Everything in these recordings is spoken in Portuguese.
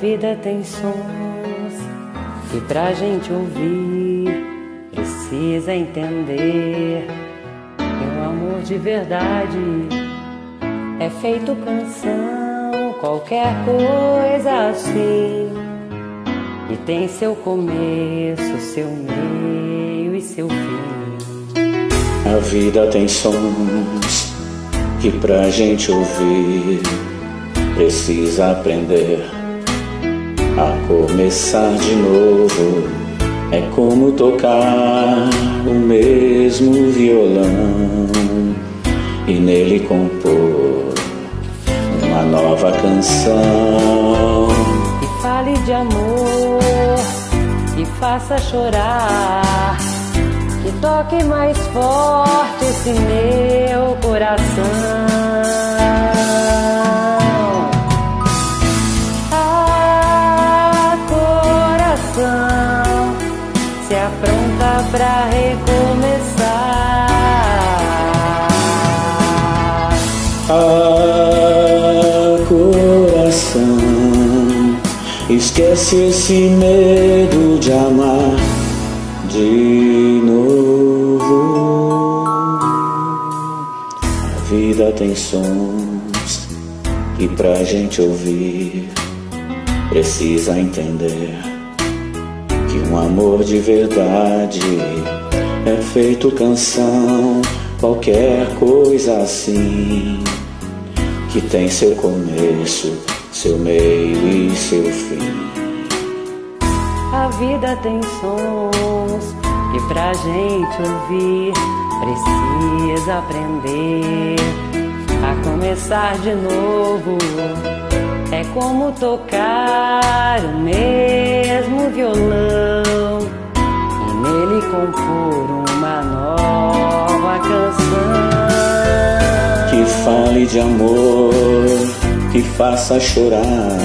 vida tem sons e pra gente ouvir precisa entender que um amor de verdade é feito canção, qualquer coisa assim. E tem seu começo, seu meio e seu fim. A vida tem sons que pra gente ouvir precisa aprender a começar de novo. É como tocar o mesmo violão e nele compor uma nova canção. E fale de amor, e faça chorar, que toque mais forte esse meu coração. Esquece esse medo de amar de novo. A vida tem sons que pra gente ouvir precisa entender que um amor de verdade é feito canção, qualquer coisa assim que tem seu começo, seu meio e seu fim. A vida tem sons que pra gente ouvir precisa aprender a começar de novo. É como tocar o mesmo violão e nele compor uma nova canção. Que fale de amor, que faça chorar,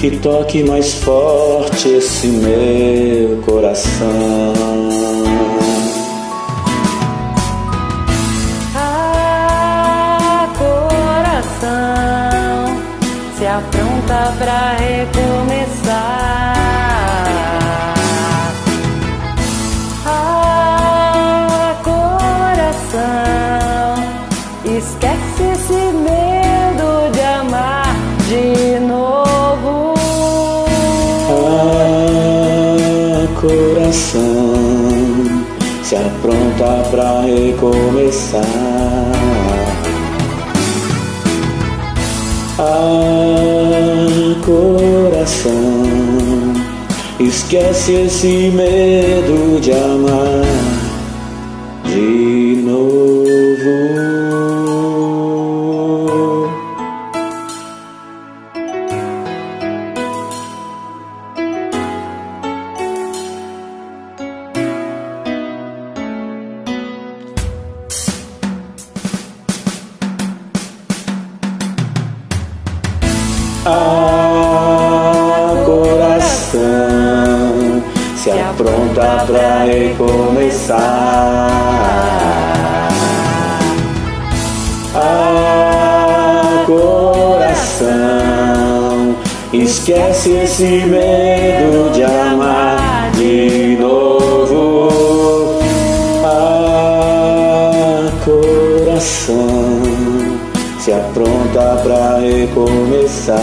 que toque mais forte esse meu coração. Ah, coração, se apronta pra recomeçar. Coração, se apronta pra recomeçar. Ah, coração, esquece esse medo de amar Ah, coração, se apronta pra recomeçar. Ah, coração, esquece esse medo de amar de novo. Ah, coração, se apronta pra recomeçar.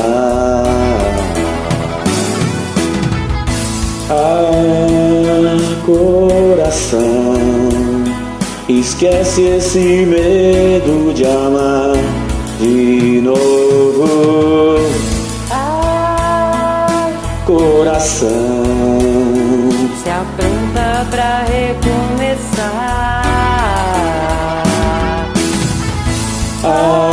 Ah, coração, esquece esse medo de amar de novo. Ah, Coração, se apronta pra recomeçar. ah,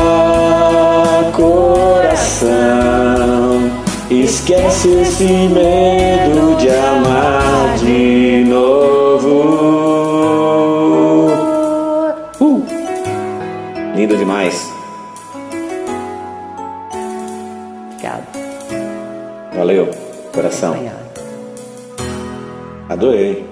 esquece esse medo de amar de novo. Uh, lindo demais. Obrigada. Valeu, coração. Adorei.